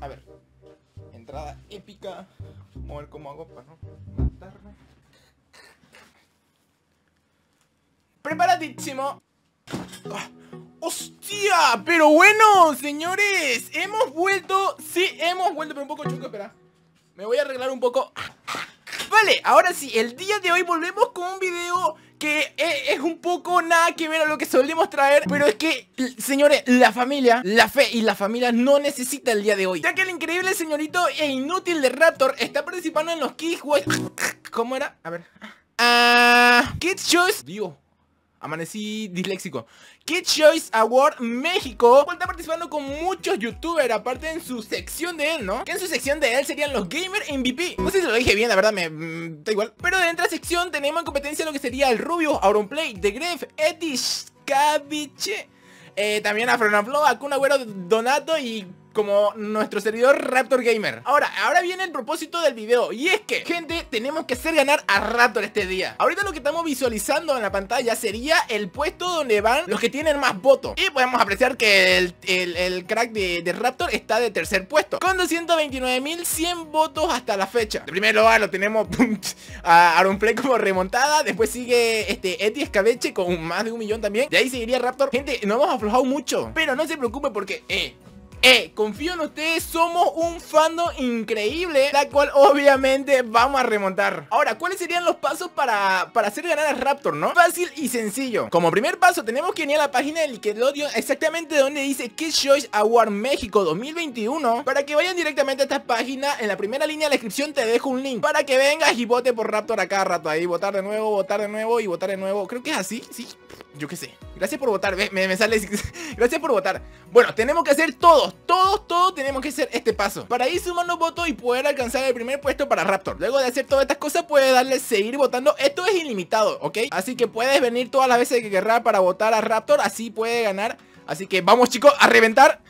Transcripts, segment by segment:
A ver. Entrada épica. Vamos a ver cómo hago para no matarme. Preparadísimo. Ah, ¡Hostia! Pero bueno, señores, hemos vuelto. Sí, hemos vuelto, pero un poco chungo, espera. Me voy a arreglar un poco. Vale, ahora sí, el día de hoy volvemos con un video que es un poco nada que ver a lo que solemos traer Pero es que, señores, la familia, la fe y la familia no necesita el día de hoy. Ya que el increíble señorito e inútil de Raptor está participando en los Kids ¿Cómo era? A ver. Ah, Kids Choice. Dios Amanecí disléxico. Kid Choice Award México. Está participando con muchos youtubers Aparte en su sección de él, ¿no? Que en su sección de él serían los Gamer MVP No sé si lo dije bien, la verdad, me mm, da igual. Pero dentro de la sección tenemos en competencia lo que sería el Rubio, Auronplay, The Gref, Edish, Caviche eh, También a Fronaflow, Akuna Agüero, Donato y como nuestro servidor Raptor Gamer. Ahora, ahora viene el propósito del video Y es que, gente, tenemos que hacer ganar a Raptor este día. Ahorita lo que estamos visualizando en la pantalla sería el puesto donde van los que tienen más votos. Y podemos apreciar que el, crack de, Raptor está de tercer puesto Con 229.100 votos hasta la fecha. De primer lugar lo tenemos a Play como remontada. Después sigue este Eti Escabeche con más de un millón también. De ahí seguiría Raptor. Gente, no hemos aflojado mucho Pero no se preocupe porque, eh, eh, confío en ustedes, somos un fandom increíble La cual obviamente vamos a remontar. Ahora, ¿cuáles serían los pasos para, para hacer ganar a Raptor, no? Fácil y sencillo. Como primer paso, tenemos que ir a la página de Nickelodeon Exactamente donde dice Kids Choice Award México 2021 Para que vayan directamente a esta página En la primera línea de la descripción te dejo un link Para que vengas y vote por Raptor a cada rato. Ahí, votar de nuevo, votar de nuevo y votar de nuevo. Creo que es así, ¿sí? Yo qué sé. Gracias por votar, me, me sale Gracias por votar. Bueno, tenemos que hacer todos, todos, todos tenemos que hacer este paso. Para ir sumando votos y poder alcanzar el primer puesto para Raptor. Luego de hacer todas estas cosas puedes darle seguir votando. Esto es ilimitado, ¿ok? Así que puedes venir todas las veces que querrás para votar a Raptor. Así puede ganar. Así que vamos chicos, a reventar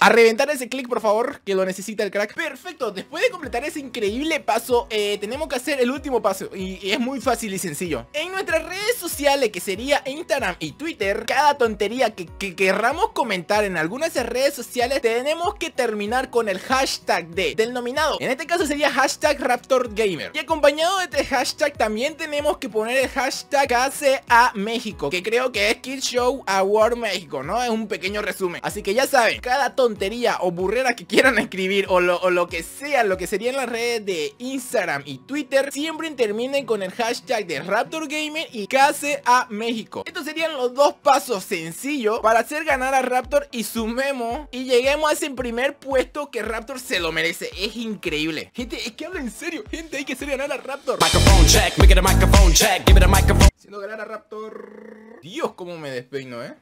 a reventar ese clic, por favor, que lo necesita el crack. Perfecto, después de completar ese increíble paso eh, Tenemos que hacer el último paso y, es muy fácil y sencillo. En nuestras redes sociales, que sería Instagram y Twitter Cada tontería que, querramos comentar en algunas redes sociales Tenemos que terminar con el hashtag de, del nominado. En este caso sería hashtag RaptorGamer Y acompañado de este hashtag también tenemos que poner el hashtag KCA México Que creo que es Kids Show Award México, ¿no? Es un pequeño resumen. Así que ya saben, cada tontería tontería o burrera que quieran escribir o lo, que sea, lo que serían las redes de Instagram y Twitter, siempre terminen con el hashtag de Raptor Gamer y case a México. Estos serían los dos pasos sencillos para hacer ganar a Raptor y sumemos y lleguemos a ese primer puesto que Raptor se lo merece. Es increíble. Gente, es que hablo en serio. Gente, hay que hacer ganar a Raptor. Siendo ganar a Raptor. Dios, cómo me despeino, eh.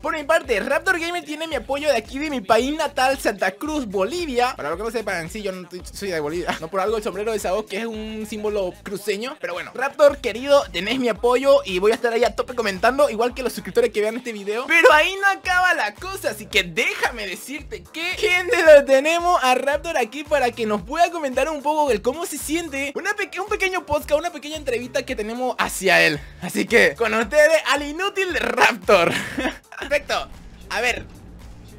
Por mi parte, Raptor Gamer tiene mi apoyo de aquí de mi país natal, Santa Cruz, Bolivia. Para lo que no sepan, sí, yo no soy de Bolivia. No por algo el sombrero de Sao, que es un símbolo cruceño. Pero bueno, Raptor querido, tenés mi apoyo y voy a estar ahí a tope comentando Igual que los suscriptores que vean este video. Pero ahí no acaba la cosa, así que déjame decirte que Gente, lo tenemos a Raptor aquí para que nos pueda comentar un poco el cómo se siente Un pequeño podcast, una pequeña entrevista que tenemos hacia él. Así que, con ustedes, al inútil Raptor Perfecto. A ver.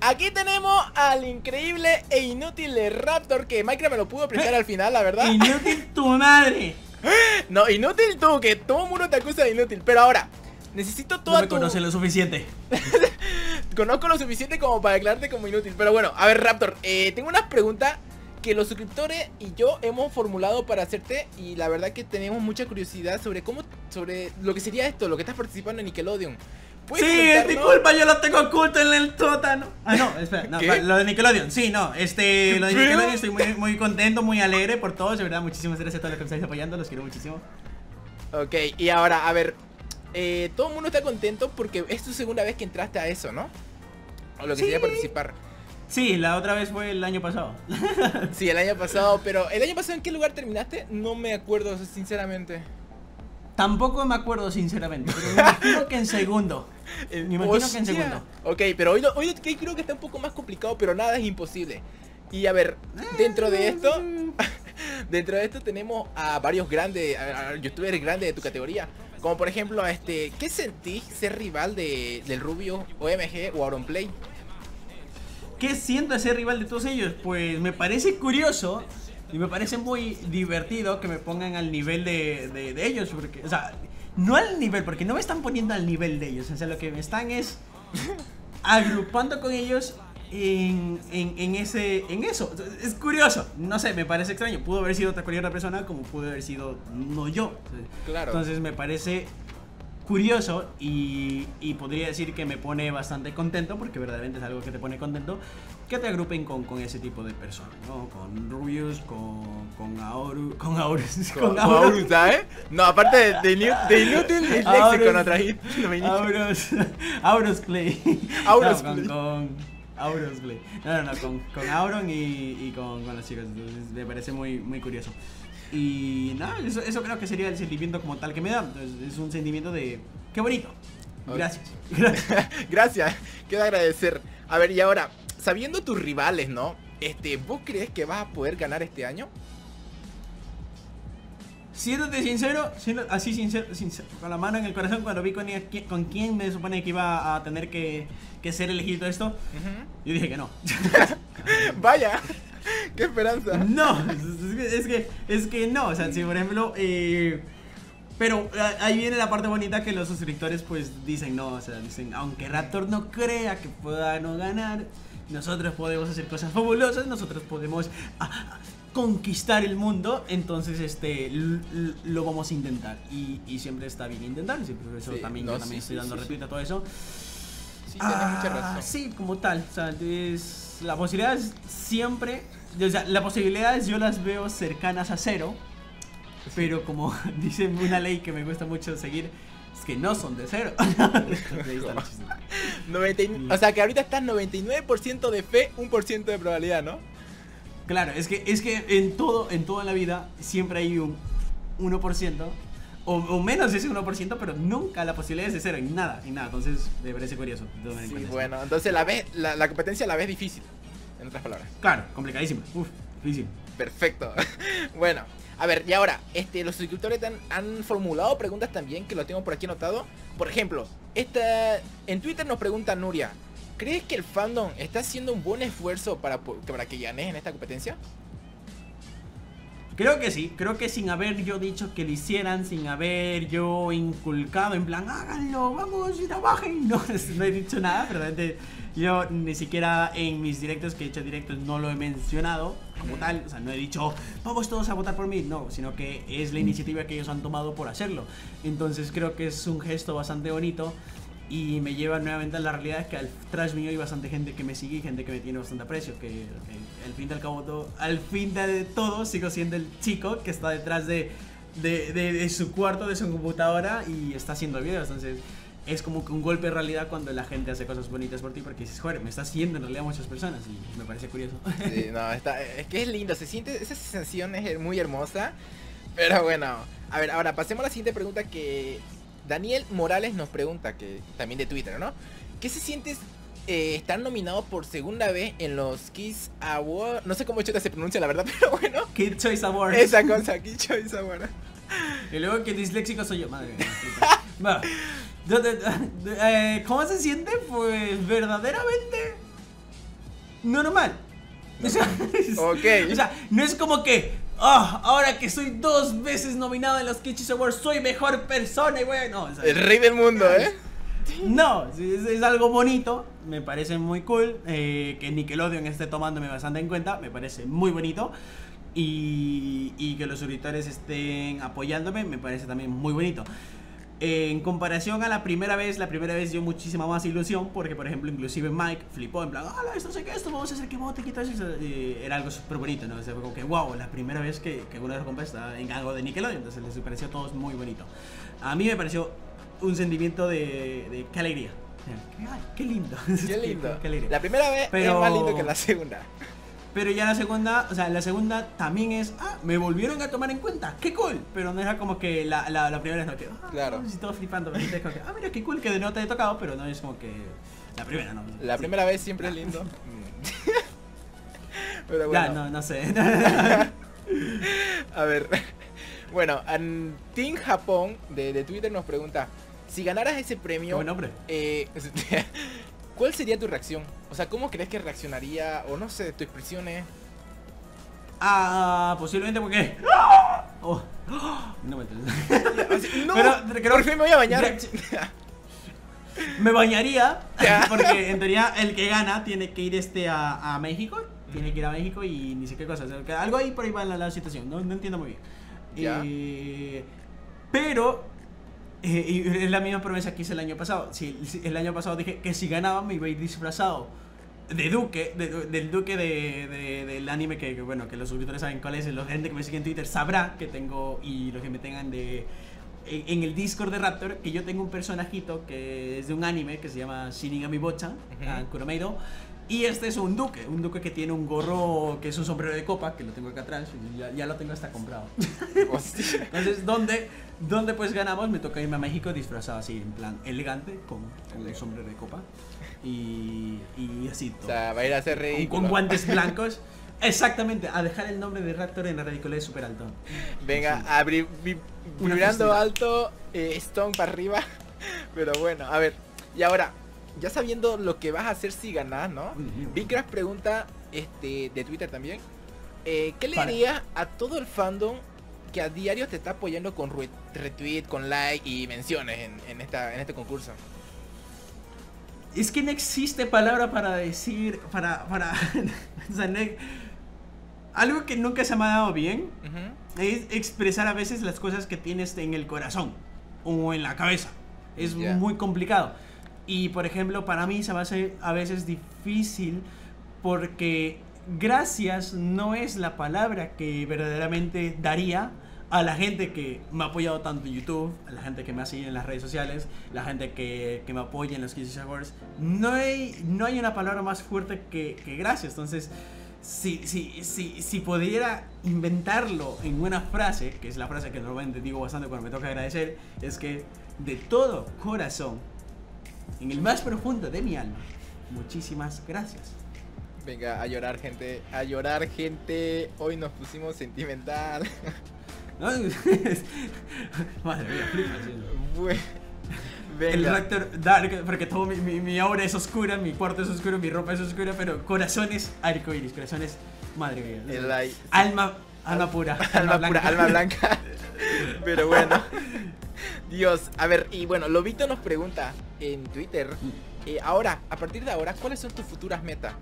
Aquí tenemos al increíble e inútil Raptor que Minecraft me lo pudo aplicar al final, la verdad. Inútil tu madre. No, inútil tú, que todo mundo te acusa de inútil. Pero ahora, necesito toda no me conoce lo suficiente. Conozco lo suficiente como para declararte como inútil. Pero bueno, a ver, Raptor, eh, tengo unas preguntas que los suscriptores y yo hemos formulado para hacerte y la verdad que tenemos mucha curiosidad sobre cómo, sobre lo que sería esto, lo que estás participando en Nickelodeon. Sí, es mi culpa, yo lo tengo oculto en el sótano. Ah, no, espera, no, lo de Nickelodeon, sí, no, este, lo de Nickelodeon estoy muy, muy contento, muy alegre por todos, de verdad, muchísimas gracias a todos los que me estáis apoyando, los quiero muchísimo. Ok, y ahora, a ver, eh, todo el mundo está contento porque es tu segunda vez que entraste a eso, ¿no? O lo que quería participar. Sí, la otra vez fue el año pasado. sí, el año pasado, pero ¿el año pasado en qué lugar terminaste? No me acuerdo, sinceramente. Tampoco me acuerdo sinceramente, pero me imagino que en segundo. Me imagino que en segundo. Ok, pero hoy, hoy creo que está un poco más complicado, pero nada es imposible. Y a ver, dentro de esto, dentro de esto tenemos a varios grandes, a youtubers grandes de tu categoría. Como por ejemplo, este, ¿qué sentís ser rival de, del Rubio, OMG o Auronplay? ¿Qué siento ser rival de todos ellos? Pues me parece curioso y me parece muy divertido que me pongan al nivel de, de, ellos. Porque, o sea, no al nivel, porque no me están poniendo al nivel de ellos. O sea, lo que me están es agrupando con ellos en, en, ese, en eso. Es curioso, no sé, me parece extraño. Pudo haber sido otra cualquier otra persona como pudo haber sido no yo. Claro. Entonces me parece curioso y, y, podría decir que me pone bastante contento, porque verdaderamente es algo que te pone contento, que te agrupen con, con ese tipo de personas, ¿no? Con Rubius, con, con Aurus, con Aurus, con, Aurus, ¿sabes? No, aparte de, de, de inútil léxico no traí. Aurus, Aurus Clay. Aurus no, Clay. Con, Play. No, no, no, con, con Auron y, y con, con, los chicos. Entonces me parece muy, muy curioso. Y nada, eso, eso, creo que sería el sentimiento como tal que me da. es un sentimiento de. ¡Qué bonito! Gracias. Gracias. Gracias. Queda agradecer. A ver, y ahora, sabiendo tus rivales, ¿no? Este, ¿vos crees que vas a poder ganar este año? Siéndote sincero, siendo así sincero, con la mano en el corazón, cuando vi con, con quién me supone que iba a tener que, que ser elegido esto, yo dije que no. Vaya, qué esperanza. No, es que, es que no, o sea, si por ejemplo... Eh, pero ahí viene la parte bonita que los suscriptores pues dicen, no, o sea, dicen, aunque Raptor no crea que pueda no ganar, nosotros podemos hacer cosas fabulosas, nosotros podemos conquistar el mundo, entonces este lo vamos a intentar. Y, siempre está bien intentar, siempre eso también, yo también estoy dando repito a todo eso. Sí, ah, mucha razón. Sí, como tal. O sea, es, la posibilidad es siempre. O sea, las posibilidades yo las veo cercanas a cero. Pero como dice una ley que me gusta mucho seguir, es que no son de cero. o sea, que ahorita estás 99% de fe, 1% de probabilidad, ¿no? Claro, es que, es que en todo, en toda la vida siempre hay un 1%, o, menos ese 1%, pero nunca la posibilidad es de cero, en nada, en nada. Entonces, me parece curioso. Sí, bueno, entonces la, ves, la, competencia la ves difícil, en otras palabras. Claro, complicadísima. Uf, difícil. Perfecto. bueno, a ver, y ahora, este, los suscriptores han, han, formulado preguntas también, que lo tengo por aquí anotado. Por ejemplo, esta, en Twitter nos pregunta Nuria, ¿Crees que el fandom está haciendo un buen esfuerzo para, para que ganes en esta competencia? Creo que sí, creo que sin haber yo dicho que lo hicieran, sin haber yo inculcado en plan, háganlo, vamos y trabajen. No, no he dicho nada, pero yo ni siquiera en mis directos, que he hecho directos, no lo he mencionado como tal. O sea, no he dicho, vamos todos a votar por mí, no, sino que es la iniciativa que ellos han tomado por hacerlo. Entonces creo que es un gesto bastante bonito y me lleva nuevamente a la realidad es que al tras mío hay bastante gente que me sigue y gente que me tiene bastante aprecio, que, al fin del cabo todo, al fin de todo sigo siendo el chico que está detrás de, de, de, su cuarto, de su computadora y está haciendo videos, entonces es como que un golpe de realidad cuando la gente hace cosas bonitas por ti porque dices, joder, me está siguiendo en realidad muchas personas y me parece curioso. Sí, no, está, es que es lindo, se siente, esa sensación es muy hermosa, pero bueno, a ver, ahora pasemos a la siguiente pregunta que Daniel Morales nos pregunta, que también de Twitter, ¿no? ¿Qué se sientes eh, estar nominado por segunda vez en los Kids Awards? No sé cómo se pronuncia la verdad, pero bueno. Kid Choice Awards. Esa cosa, Kid Choice Awards. Y luego que disléxico soy yo, madre mía. Eh, ¿Cómo se siente? Pues verdaderamente normal. O sea, o sea, no es como que Ah, ahora que soy dos veces nominado en los Kitschis Awards, soy mejor persona y bueno. el rey del mundo, ¿eh? No, es, algo bonito, me parece muy cool. Eh, que Nickelodeon esté tomándome bastante en cuenta, me parece muy bonito. Y, y que los auditores estén apoyándome, me parece también muy bonito en comparación a la primera vez, la primera vez dio muchísima más ilusión porque, por ejemplo, inclusive Mike flipó en plan, ah, esto sé que esto, vamos a hacer que y todo eso. era algo súper bonito, ¿no? O sea, fue como que, wow, la primera vez que, que uno de los está en algo de Nickelodeon, entonces les pareció a todos muy bonito. A mí me pareció un sentimiento de, de qué alegría. Qué, lindo. Qué lindo. La primera vez es más lindo que la segunda. Pero ya la segunda, o sea, la segunda también es, ah, me volvieron a tomar en cuenta, qué cool. Pero no era como que la, la, la primera no que, ah, claro. Si todo flipando, me como que, ah, mira qué cool que de nuevo te he tocado, pero no es como que la primera, no. La primera vez siempre es lindo. pero bueno. Ya, no, no sé. a ver. Bueno, Team Japón de, de, Twitter nos pregunta, si ganaras ese premio... Buen nombre. Eh, ¿Cuál sería tu reacción? O sea, ¿cómo crees que reaccionaría? O no sé, tus expresiones. Ah, posiblemente porque. Oh, no me No, pero creo por fin me voy a bañar. me bañaría porque en teoría el que gana tiene que ir este a, a México. Tiene que ir a México y ni sé qué cosa. algo ahí por ahí va la, situación. No, no, entiendo muy bien. Eh, pero eh, y es la misma promesa que hice el año pasado. Si, el año pasado dije que si ganaba me iba a ir disfrazado de Duque, del Duque de, del anime que, bueno, que los suscriptores saben cuál es, la gente que me sigue en Twitter sabrá que tengo, y los que me tengan de en, el Discord de Raptor, que yo tengo un personajito que es de un anime que se llama Shinigami Bocha, uh Kuromeiro, y este es un duque, un duque que tiene un gorro que es un sombrero de copa, que lo tengo acá atrás, ya, ya lo tengo hasta comprado. Entonces, ¿dónde, ¿dónde pues ganamos? Me toca irme a México disfrazado así, en plan elegante, con, con un sombrero de copa. Y, y así todo. O sea, va a ir a hacer ridículo. Con, guantes blancos. Exactamente, a dejar el nombre de Raptor en la ridiculez súper alto. Venga, a vibrando alto, eh, Stone para arriba. Pero bueno, a ver, y ahora, ya sabiendo lo que vas a hacer si ganas, ¿no? Vicras pregunta este, de Twitter también. Eh, ¿Qué le dirías a todo el fandom que a diario te está apoyando con retweet, con like y menciones en, en, esta, en este concurso? Es que no existe palabra para decir, para, para, algo que nunca se me ha dado bien es expresar a veces las cosas que tienes en el corazón o en la cabeza. Es muy complicado. Y por ejemplo, para mí se va a hacer a veces difícil porque gracias no es la palabra que verdaderamente daría a la gente que me ha apoyado tanto en YouTube, a la gente que me ha seguido en las redes sociales, la gente que, que me apoya en los Kids Awards. No hay, no hay una palabra más fuerte que, que gracias. Entonces, si, si, si, si pudiera inventarlo en una frase, que es la frase que normalmente digo bastante cuando me toca agradecer, es que de todo corazón en el más profundo de mi alma. Muchísimas gracias. Venga, a llorar, gente. A llorar, gente. Hoy nos pusimos sentimental. Madre mía, flipa. El Raptor Dark, porque todo mi, mi, aura es oscura, mi cuarto es oscuro, mi ropa es oscura, pero corazones arcoíris, corazones, madre mía. El alma, alma pura. Alma, pura, alma blanca. pero bueno. Dios, a ver, y bueno, Lobito nos pregunta en Twitter, eh, ahora, a partir de ahora, ¿cuáles son tus futuras metas?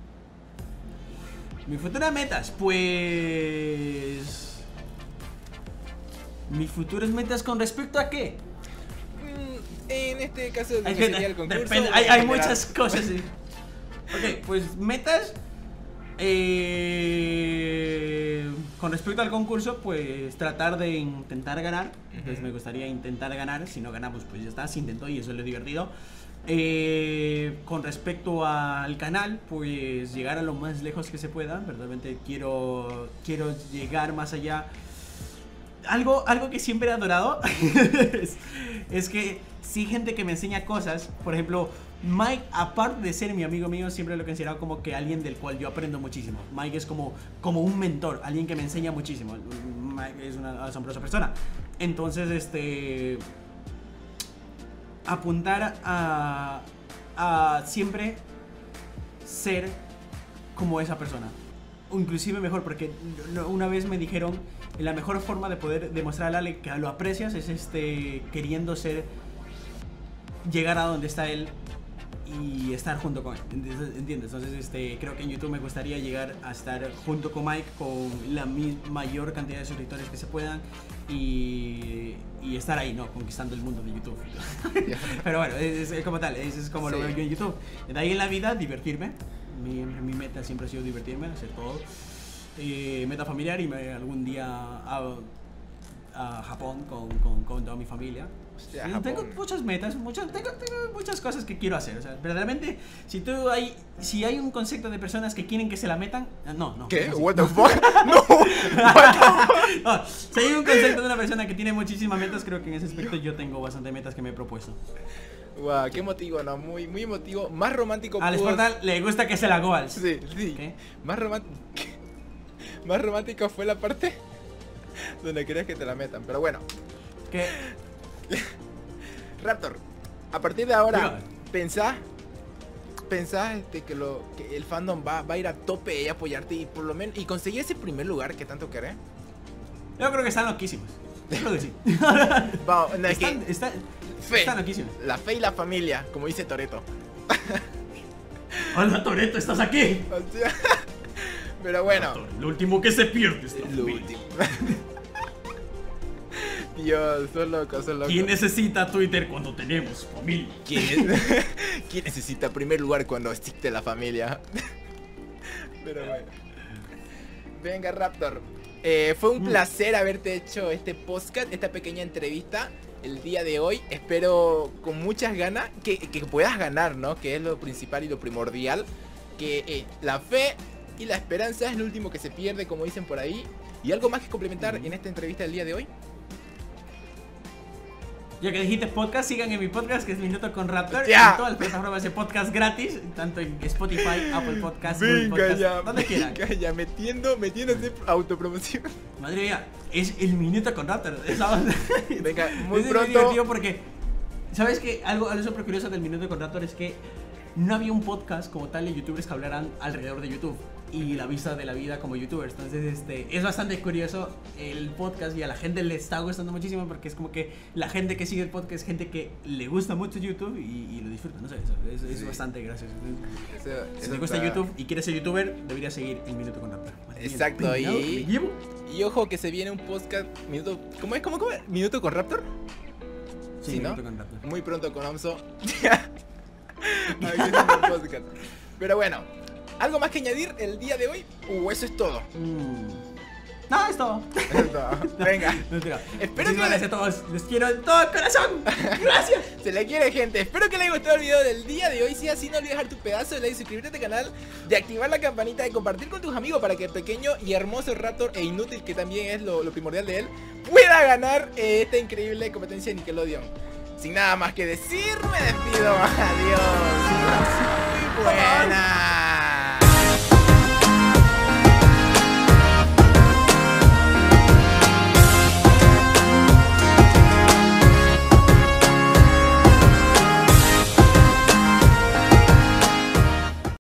Mis futuras metas, pues... Mis futuras metas con respecto a qué? Mm, en este caso, sería el concurso, hay, hay muchas cosas. Sí. ok, pues metas eh, con respecto al concurso, pues tratar de intentar ganar. Entonces me gustaría intentar ganar. Si no ganamos, pues ya está, se intentó y eso es lo divertido. Eh, con respecto al canal, pues llegar a lo más lejos que se pueda. Verdaderamente quiero, quiero llegar más allá. Algo, algo que siempre he adorado es, es que si gente que me enseña cosas, por ejemplo, Mike, aparte de ser mi amigo mío, siempre lo he considerado como que alguien del cual yo aprendo muchísimo. Mike es como, como un mentor, alguien que me enseña muchísimo. Mike es una asombrosa persona. Entonces, este. Apuntar a, a siempre ser como esa persona. Inclusive mejor, porque una vez me dijeron la mejor forma de poder demostrar a Ale que lo aprecias es este queriendo ser llegar a donde está él y estar junto con él, ¿entiendes? Entonces este, creo que en YouTube me gustaría llegar a estar junto con Mike con la mayor cantidad de suscriptores que se puedan y, y estar ahí, ¿no? Conquistando el mundo de YouTube. Pero bueno, es, como tal, es, es como lo veo yo en YouTube. De ahí en la vida, divertirme. Mi, mi meta siempre ha sido divertirme, hacer todo. Eh, meta familiar y me, algún día a, a Japón con, con, con toda mi familia tengo muchas metas, muchas, tengo, muchas cosas que quiero hacer. O sea, verdaderamente, si tú hay, si hay un concepto de personas que quieren que se la metan, eh, no, no. ¿Qué? What the fuck? no. no. Si hay un concepto de una persona que tiene muchísimas metas, creo que en ese aspecto yo tengo bastante metas que me he propuesto. Wow, qué motivo, no, muy, muy emotivo, más romántico. Al pudo... le gusta que se la goals. Sí, sí. Más romántico. Más romántico fue la parte donde querías que te la metan. Pero bueno. ¿Qué? Raptor, a partir de ahora, pensá, pensás este, que, lo, que el fandom va, va a ir a tope y apoyarte y por lo menos y conseguir ese primer lugar que tanto querés. Yo creo que están loquísimos. Yo creo que sí. Vamos, no, es están, que están, fe, están loquísimos. la fe y la familia, como dice Toreto. Hola Toreto, ¿estás aquí? Pero bueno. Lo último que se pierde es la Lo familia. último. Dios, son locos, son locos. ¿Quién necesita Twitter cuando tenemos familia? ¿Quién, ¿Quién necesita primer lugar cuando existe la familia? Pero bueno. Venga, Raptor. Eh, fue un Mm. placer haberte hecho este podcast, esta pequeña entrevista el día de hoy. Espero con muchas ganas que, que puedas ganar, ¿no? Que es lo principal y lo primordial. Que eh, la fe y la esperanza es lo último que se pierde, como dicen por ahí. ¿Y algo más que complementar en esta entrevista del día de hoy? Ya que dijiste podcast, sigan en mi podcast que es Minuto con Raptor. Ya. En todas las plataformas de podcast gratis, tanto en Spotify, Apple Podcast, Google Podcast, donde quieran. venga ya, metiendo, metiéndose autopromoción. Madre mía, es el Minuto con Raptor. ¿sabes? Venga, muy es pronto. divertido porque, ¿sabes qué? Algo, algo súper curioso del Minuto con Raptor es que no había un podcast como tal de youtubers que hablaran alrededor de YouTube y la vista de la vida como youtubers. Entonces, este, es bastante curioso el podcast y a la gente le está gustando muchísimo porque es como que la gente que sigue el podcast es gente que le gusta mucho YouTube y, y lo disfruta. No sé, eso, es, bastante gracioso. Eso- Si eso te gusta está- YouTube y quieres ser youtuber, deberías seguir el Minuto con Raptor. Exacto, y-. Y ojo que se viene un podcast. Minuto. ¿Cómo es? ¿Cómo, cómo es? ¿Minuto con Raptor? Sí, Sí, ¿no? Con Raptor. Muy pronto con podcast. Pero bueno, ¿algo más que añadir el día de hoy? Uh, eso es todo. Mm. No, es todo. Es todo. Venga. Mentira. Espero que- gracias a todos. Les quiero de todo corazón. Gracias. Se le quiere, gente. Espero que les haya gustado el video del día de hoy. Si es así, no olvides dejar tu pedazo de like, suscribirte a este canal, de activar la campanita, de compartir con tus amigos para que el pequeño y hermoso Raptor e inútil, que también es lo, lo primordial de él, pueda ganar eh, esta increíble competencia de Nickelodeon. Sin nada más que decir, me despido. Adiós.